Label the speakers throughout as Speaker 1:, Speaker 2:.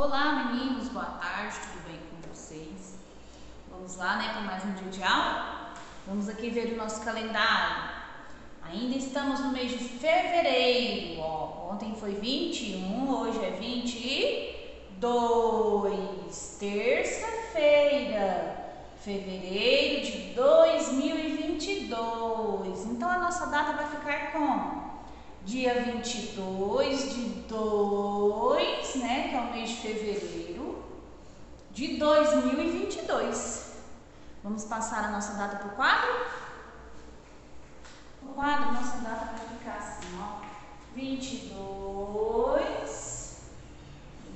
Speaker 1: Olá meninos, boa tarde, tudo bem com vocês? Vamos lá, né, para mais um dia de aula? Vamos aqui ver o nosso calendário. Ainda estamos no mês de fevereiro, ó. Ontem foi 21, hoje é 22, terça-feira, fevereiro de 2022. Então a nossa data vai ficar como? dia 22 de 2, né, que é o mês de fevereiro de 2022. Vamos passar a nossa data para o quadro? O quadro, nossa data vai ficar assim, ó, 22,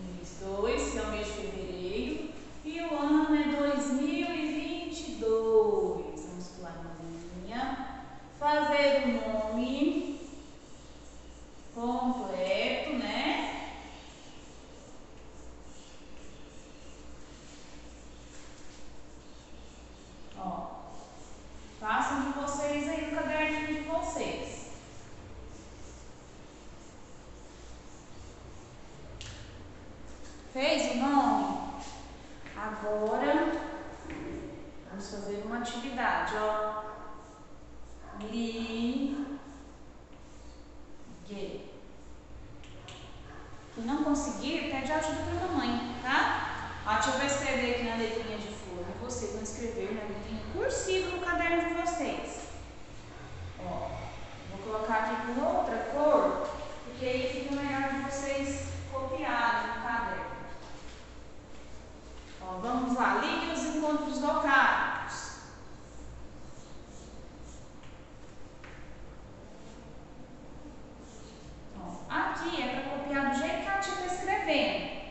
Speaker 1: mês 2, que é o mês de fevereiro, e o ano é 2022. Vamos pular uma linha, fazer o nome completo, né? Ó, façam de vocês aí no caderninho de vocês. Fez o nome? Agora, vamos fazer uma atividade, ó. Li Se não conseguir, pede ajuda para a mamãe, tá? A tia vai escrever aqui na letrinha de e vocês vão escrever na letrinha cursiva no caderno de vocês. Ó, vou colocar aqui com outra cor, porque aí fica melhor de vocês copiarem no caderno. Ó, vamos lá, ligue os encontros locais. Ó, aqui é para copiar do jeito escrevendo.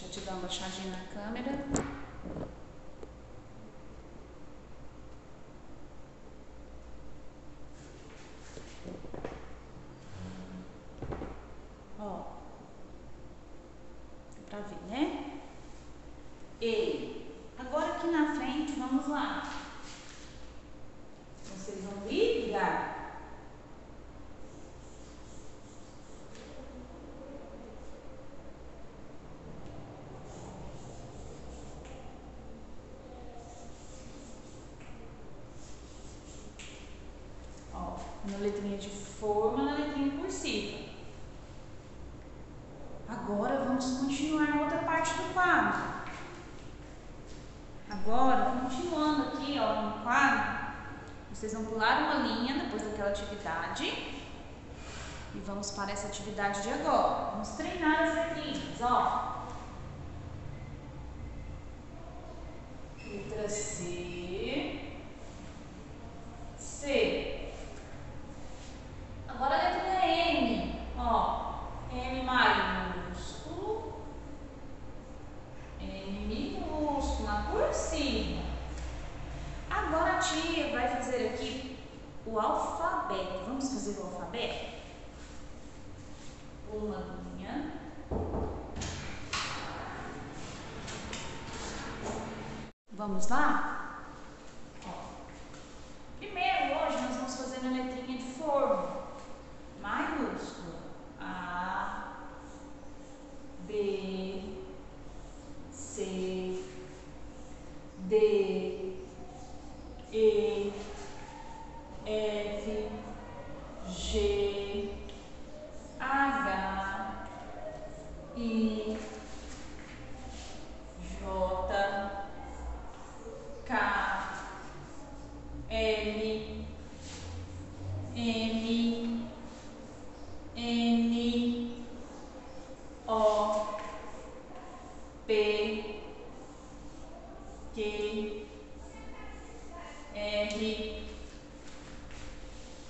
Speaker 1: Deixa eu te dar uma baixadinha na câmera. na letrinha de forma, na letrinha cursiva. Agora vamos continuar na outra parte do quadro. Agora, continuando aqui ó, no quadro, vocês vão pular uma linha depois daquela atividade e vamos para essa atividade de agora. Vamos treinar as letrinhas, ó. Letra C. C. o alfabeto. Vamos fazer o alfabeto? Uma linha. Vamos lá? Ó. Primeiro, hoje, nós vamos fazer na letrinha de forma. Maiúscula. A, B, C, D, E, F, G, H, I, J, K, L, M, N, O, P, Q, R,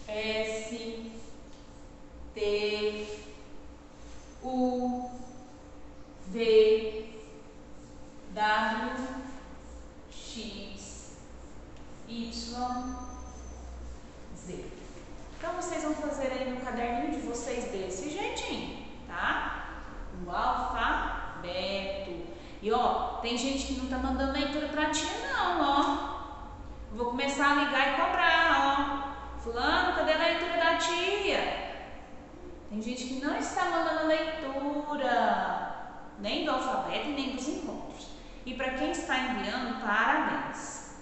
Speaker 1: S, T, U, V, W, X, Y, Z. Então, vocês vão fazer aí no caderninho de vocês desse jeitinho, tá? O alfabeto. E ó, tem gente que não tá mandando leitura pra tia não, ó. Vou começar a ligar e cobrar, ó. Fulano, cadê a leitura da tia? Tem gente que não está mandando leitura, nem do alfabeto e nem dos encontros. E para quem está enviando, parabéns.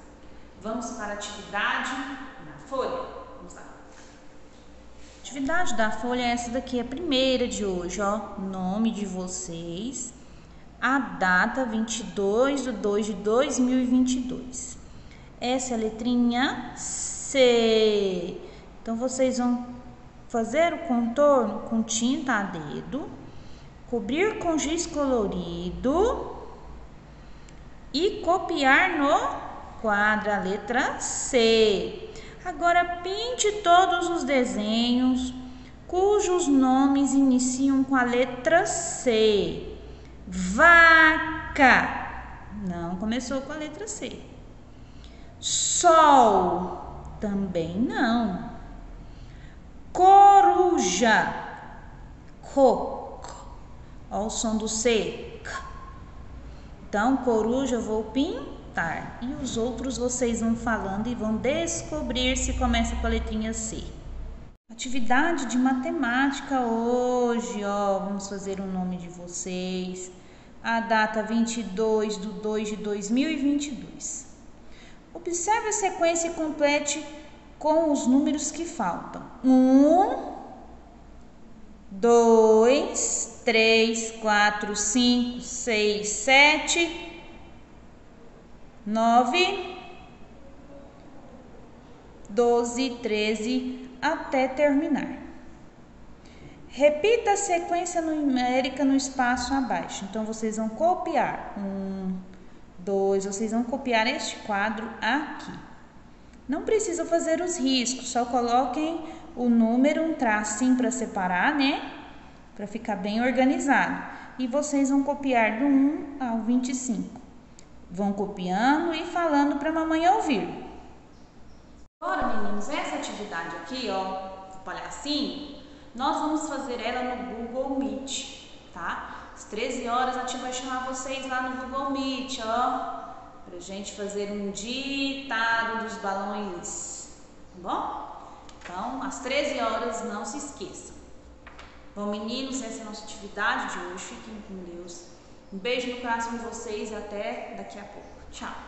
Speaker 1: Vamos para a atividade na folha. Vamos lá. Atividade da folha é essa daqui, a primeira de hoje, ó. Nome de vocês, a data 22 de 2 de 2022. Essa é a letrinha C. Então vocês vão fazer o contorno com tinta a dedo, cobrir com giz colorido e copiar no quadro a letra C. Agora pinte todos os desenhos cujos nomes iniciam com a letra C. Vaca. Não começou com a letra C. Sol. Também não coruja. Co. Olha o som do C. Então, coruja eu vou pintar. E os outros vocês vão falando e vão descobrir se começa com a letrinha C. Atividade de matemática hoje, ó. Vamos fazer o nome de vocês. A data 22 de 2 de 2022. Observe a sequência e complete com os números que faltam. Um, dois, três, quatro, cinco, seis, sete, nove, doze, treze, até terminar. Repita a sequência numérica no espaço abaixo. Então, vocês vão copiar. Um, dois, vocês vão copiar este quadro aqui. Não precisa fazer os riscos, só coloquem o número, um tracinho para separar, né? Para ficar bem organizado. E vocês vão copiar do 1 ao 25. Vão copiando e falando para a mamãe ouvir. Agora, meninos, essa atividade aqui, ó, o palhacinho, nós vamos fazer ela no Google Meet, tá? Às 13 horas a tia vai chamar vocês lá no Google Meet, ó para gente fazer um ditado dos balões, tá bom? Então, às 13 horas, não se esqueçam. Bom, meninos, essa é a nossa atividade de hoje. Fiquem com Deus. Um beijo no coração de vocês e até daqui a pouco. Tchau.